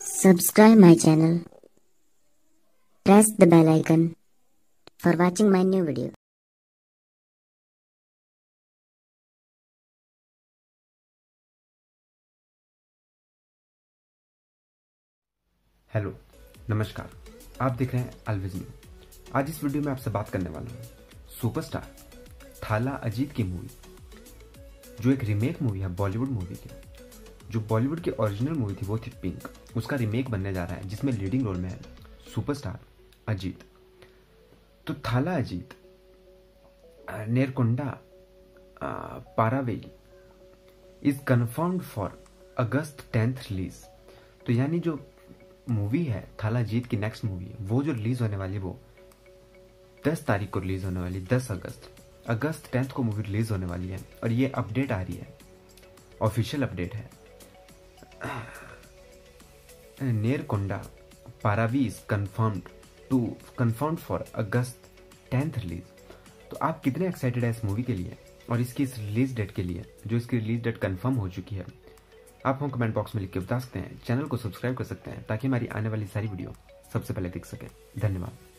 Subscribe my channel. Press the bell icon for watching my new video. Hello नमस्कार आप देख रहे हैं अलविज न्यू आज इस वीडियो में आपसे बात करने वाला हूँ सुपरस्टार थाला अजीत की मूवी जो एक रीमेक मूवी है बॉलीवुड मूवी की जो बॉलीवुड की ओरिजिनल मूवी थी, वो थी पिंक उसका रीमेक बनने जा रहा है, जिसमें लीडिंग रोल में है सुपरस्टार अजीत। तो Thala Ajith Nerkonda Paarvai is confirmed for August tenth release तो यानी जो मूवी है, थाला जीत की नेक्स्ट मूवी वो जो रिलीज़ होने वाली, वो दस तारीख को रिलीज़ होने वाली, दस अगस्त। अगस्त टेंथ को मूवी रिलीज़ होने वाली है, और ये अपडेट आ रही है। ऑफिशियल अपडेट है। Nerkonda Paarvai is confirmed to confirmed for August tenth release तो आप कितने एक्साइटेड है इस मूवी के लिए और इसकी इस रिलीज़ डेट के लिए, जो इसकी रिलीज़ डेट कंफर्म हो चुकी है? आप हम कमेंट बॉक्स में लिख के बता सकते हैं चैनल को सब्सक्राइब कर सकते हैं, ताकि हमारी आने वाली सारी वीडियो सबसे पहले दिख सके। धन्यवाद।